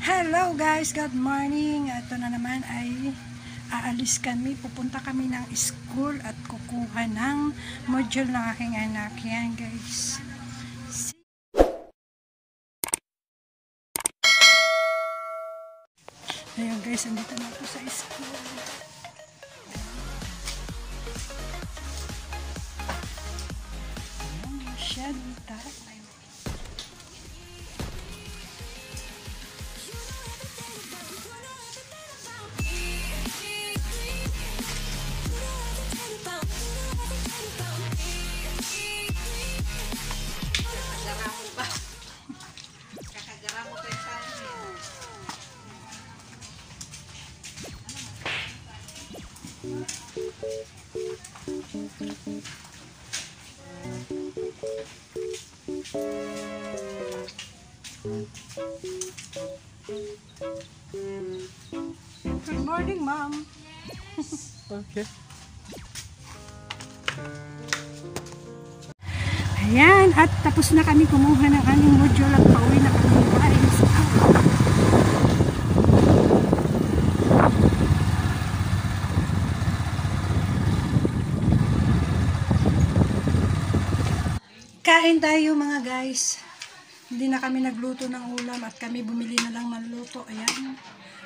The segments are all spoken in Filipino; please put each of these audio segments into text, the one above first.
Hello guys, good morning. Ito na naman ay aalis kami. Pupunta kami ng school at kukuha ng module ng aking anak. Yan guys. Ayun guys, andito na ako sa school. Ayan, masyadong tayo. Ma'am. Okay. Ayan, at tapos na kami kumuha ng aming module at pauwi na kami guys. Kain tayo mga guys. Hindi na kami nagluto ng ulam at kami bumili na lang ng luto. Ayan.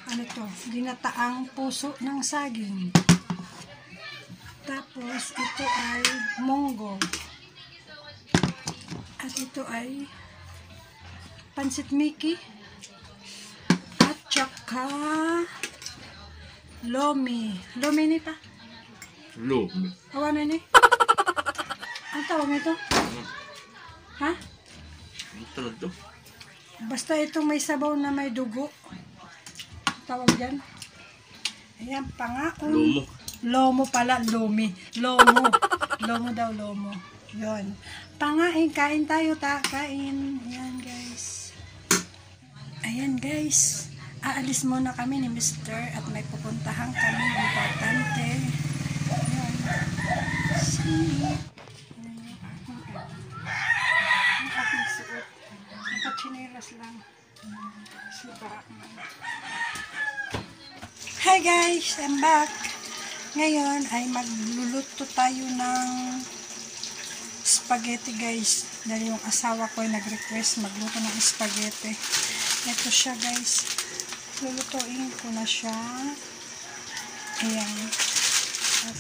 Ano to? Dinataang puso ng saging. Tapos ito ay munggo. At ito ay pansit Mickey. At tsaka lomi. Lomi ni pa. Lom. Awa na ni. Ang tawag nito? Ha? Ano tawag to? Basta itong may sabaw na may dugo. Tawag dyan. Ayan, pangaon. Lomo. Lomo pala, lomi. Lomo. Lomo daw, lomo. Yon. Pangain, kain tayo, ta. Kain. Ayan, guys. Ayan, guys. Aalis muna kami ni Mr. at may pupuntahan kami. Importante. Ayan. See? Ang aking suot. Nakachinelas lang. Hi guys! I'm back. Ngayon ay magluluto tayo ng spaghetti guys. Dahil yung asawa ko ay nag-request magluto ng spaghetti. Ito siya guys. Lulutuin ko na siya. Ayan. At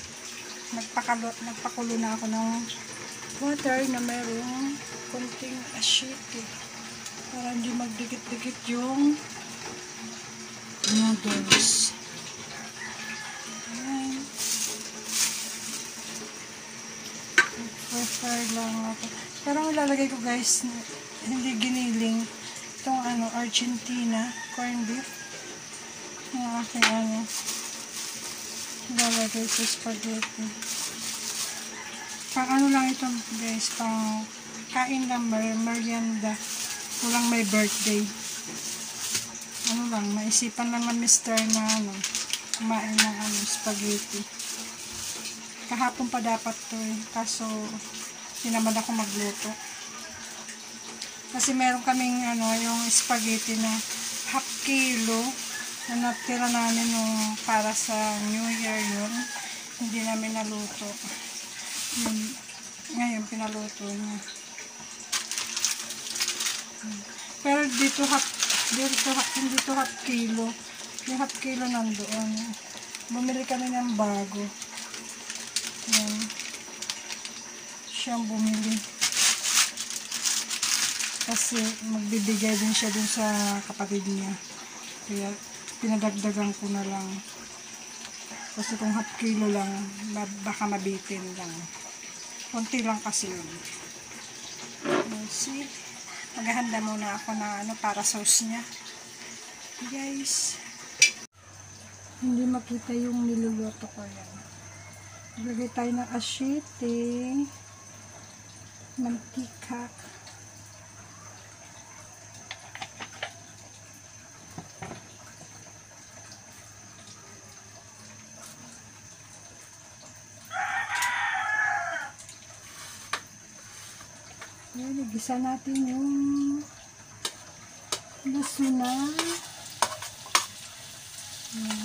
nagpakalo, nagpakulo na ako ng water na mayroong konting asyete. Para hindi magdikit-dikit yung noodles. Ayan. Prefer lang ako. Pero ang ilalagay ko guys, hindi giniling. Itong ano, Argentina corned beef. Yung aking ano, ilalagay sa spaghetti. Pang ano lang ito guys, pang kain lang, mer merienda. Walang may birthday. Ano lang, maisipan lang ng mister na ano, kumain ng ano, spaghetti. Kahapon pa dapat to eh, kaso tinamad ako magluto. Kasi meron kaming ano, yung spaghetti na half kilo na natira namin nung para sa New Year yun. Hindi namin naluto. Ngayon pinaluto niya. Pero dito half dito hindi to half kilo. Yung half kilo nandoon. Bumili kami ng bago. Yan. Siyang bumili. Kasi magbibigay din siya dun sa kapatid niya. Kaya pinadagdagan ko na lang. Kasi kung half kilo lang, ba- baka mabitin lang. Konti lang kasi yun. Let's see. Maghahanda muna ako na ano para sauce niya. Guys. Hindi makita yung niluluto ko yan. Lagay tayo ng asyete. Mantika. Ayan, igisa natin yung luso na. Ayan.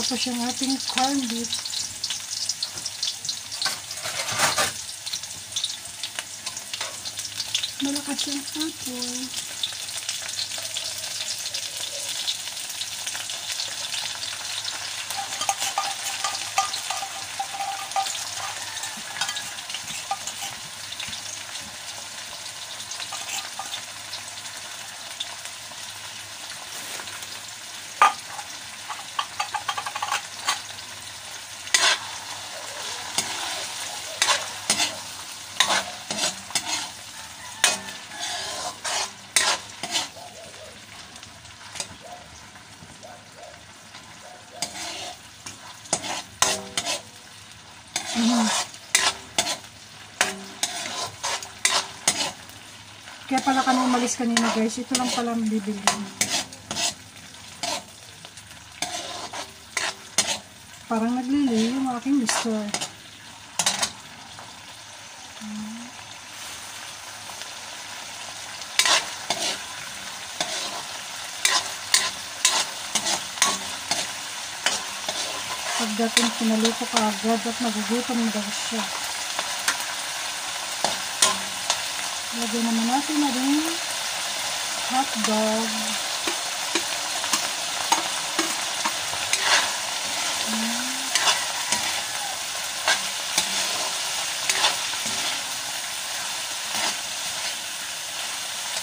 Tapos yung ating corned beef. Malakas yung apoy. Umalis kanina guys. Ito lang pala ang bibili. Parang naglili yung aking mister. Hmm. Pagdating pinaluto ka agad at nagugutom na daw siya. Lagyan naman natin na rin hot dog.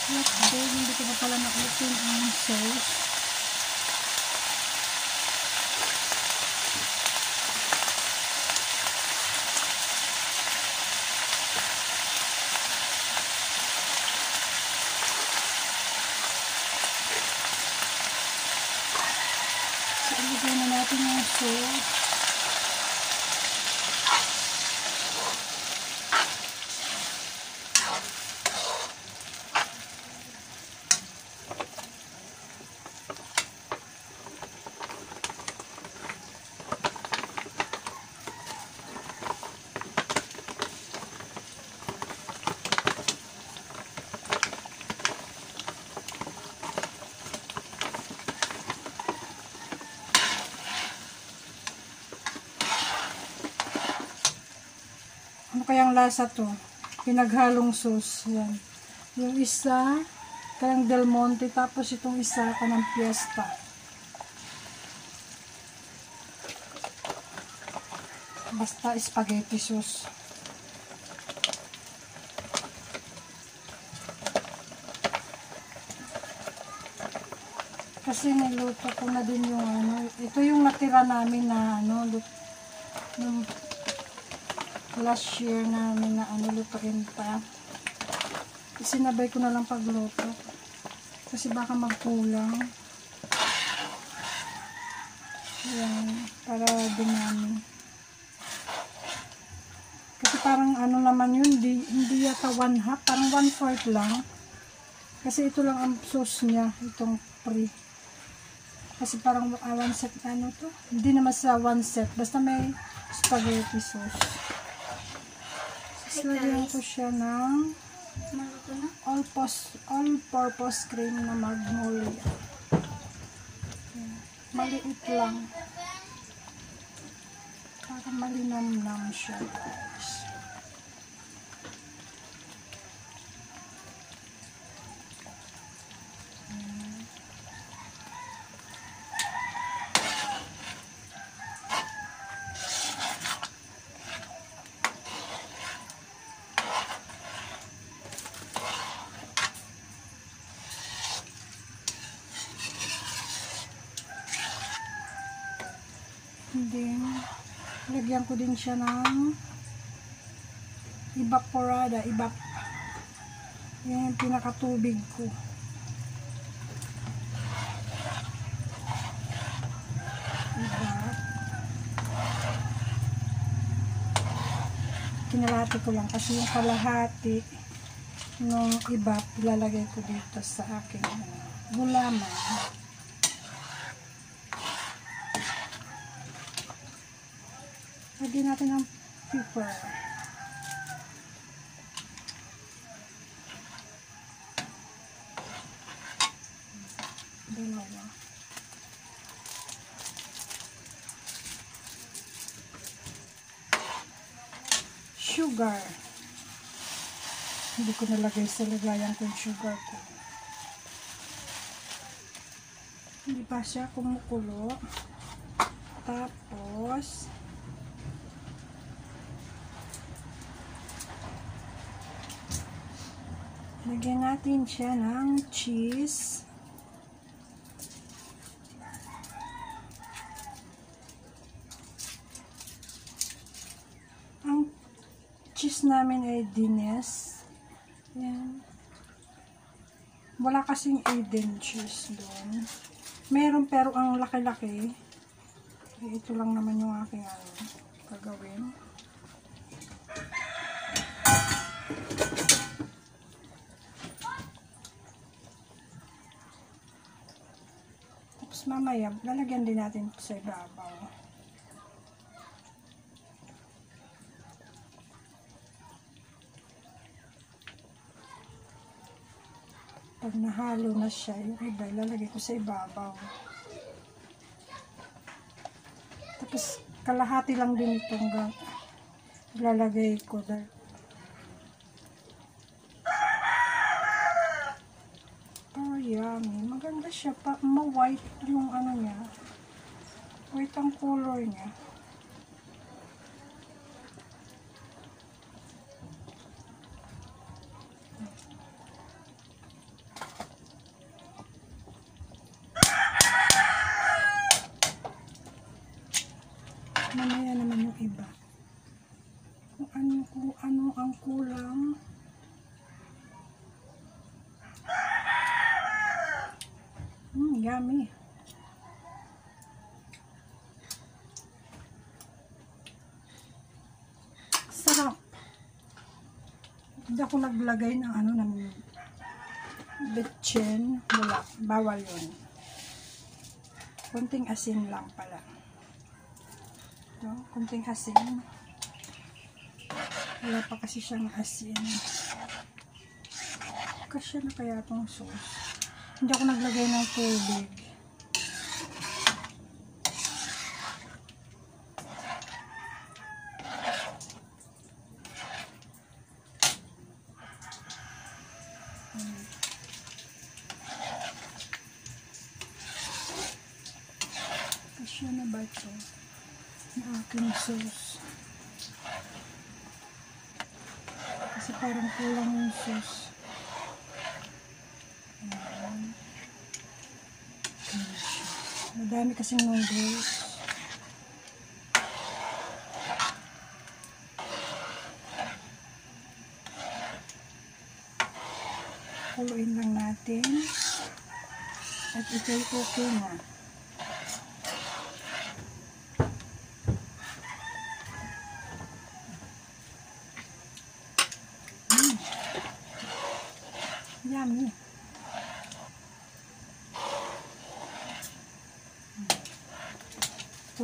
Hot dog, hindi ko pa pala na-open ang sauce. Ilagay na natin yung sauce. Ano kayang lasa to? Pinaghalong sauce. Yan. Yung isa, kayang Del Monte, tapos itong isa, kanang Fiesta. Basta spaghetti sauce. Kasi niluto ko na din yung ano, ito yung natira namin na ano, nung last year namin na ano, lutuin pa. Sinabay ko na lang pagluto. Kasi baka magkulang. Ayan, para dumami. Kasi parang ano naman yun, di, hindi yata one half, parang one fourth lang. Kasi ito lang ang sauce niya, itong pre. Kasi parang uh, one set, ano to? Hindi naman sa one set, basta may spaghetti sauce. Lagyan ko siya ng all-purpose all-purpose cream na magnolia. Maliit lang. Para malinamnam siya, Then, lagyan ko din siya ng evaporada, evap. Yan yung pinakatubig ko. Evap. kinalahati ko lang kasi yung kalahati nung iba ilalagay ko dito sa aking gulaman. Lagyan natin ng pepper. Dalawa. Sugar. Hindi ko nalagay sa lagayan ko yung sugar ko. Hindi pa siya kumukulo. Tapos, lagyan natin siya ng cheese. Ang cheese namin ay Dines. Yan. Wala kasing Eden cheese doon. Meron pero ang laki-laki. Eh, ito lang naman yung aking ano, gagawin. Mamaya, lalagyan din natin sa ibabaw. Pag nahalo na siya, yung iba, ilalagay ko sa ibabaw. Tapos, kalahati lang din itong ga- ilalagay ko. dahil- Oh, yummy. Maganda siya. Pa, ma-white yung ano niya. White ang color niya. Mamaya naman yung iba. Kung ano, kung ano ang kulang. Mm, yummy. Sarap. Hindi ako naglagay ng ano ng betchen. Wala. Bawal yun. Kunting asin lang pala. Ito, kunting asin. Wala pa kasi siyang asin. Kasya na kaya itong sauce. Hindi ako naglagay ng tubig. Kasya na ba ito? Ang aking sauce. Kasi parang kulang yung sauce. Ayan. Ayan siya. Madami kasing noodles. Kuluin lang natin. At ito'y okay na. Yummy.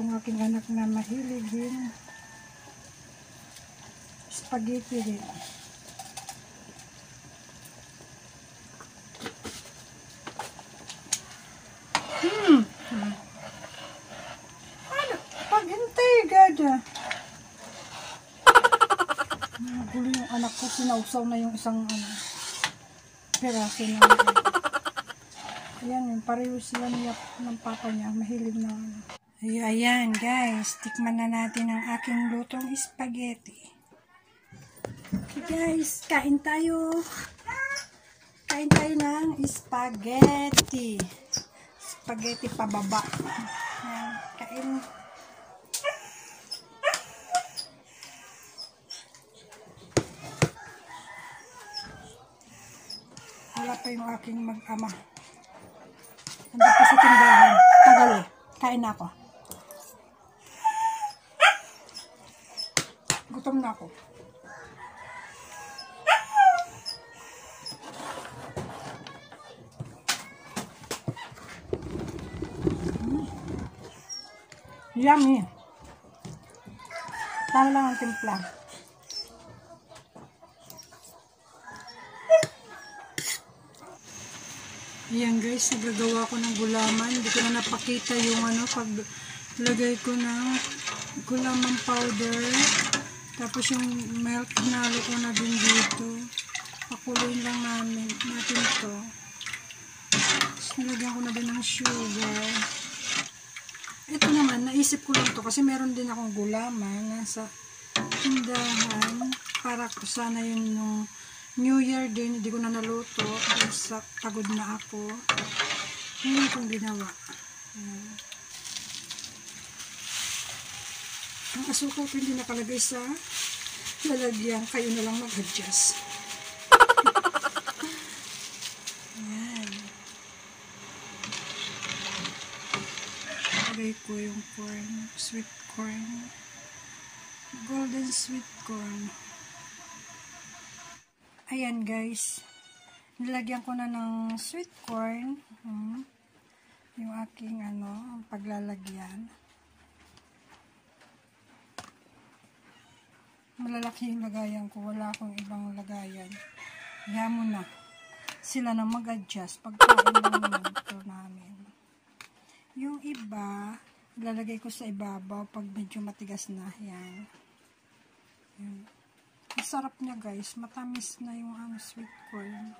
Itong aking anak na mahilig din. Spaghetti rin. Hmm. Ano? Paghintay, gada. Nagulo yung anak ko. Sinausaw na yung isang ano, peraso na. Ayan, pareho sila niya ng papa niya. Mahilig na ano. Ay, ayan, guys. Tikman na natin ang aking lutong spaghetti. Okay, guys. Kain tayo. Kain tayo ng spaghetti. Spaghetti pababa. Ayan, kain. Wala pa yung aking mag-ama. Nandun pa sa tindahan. Tagal eh. Kain na ako. gutom na ako. Mm. Yummy. Tama lang ang timpla. Ayan guys, nagagawa ko ng gulaman. Hindi ko na napakita yung ano, pag lagay ko ng gulaman powder. Tapos yung milk, nalo ko na din dito. Pakuloyin lang namin, natin to. Tapos nilagyan ko na din ng sugar. Ito naman, naisip ko lang to kasi meron din akong gulaman nasa tindahan para ko sana yun nung New Year din, hindi ko na naluto sa pagod na ako. Ngayon kong ginawa. Ayan. Ang asukal ko hindi nakalagay sa lalagyan. Kayo na lang mag-adjust. Ayan. Lagay ko yung corn, sweet corn. Golden sweet corn. Ayan guys. Nilagyan ko na ng sweet corn. Hmm. Yung aking ano, paglalagyan. Malalaki yung lagayan ko. Wala akong ibang lagayan. Kaya mo na. Sila na mag-adjust. Pagkain lang ito namin. Yung iba, ilalagay ko sa ibabaw pag medyo matigas na. Yan. Yan. Ang sarap niya guys. Matamis na yung ano, sweet corn.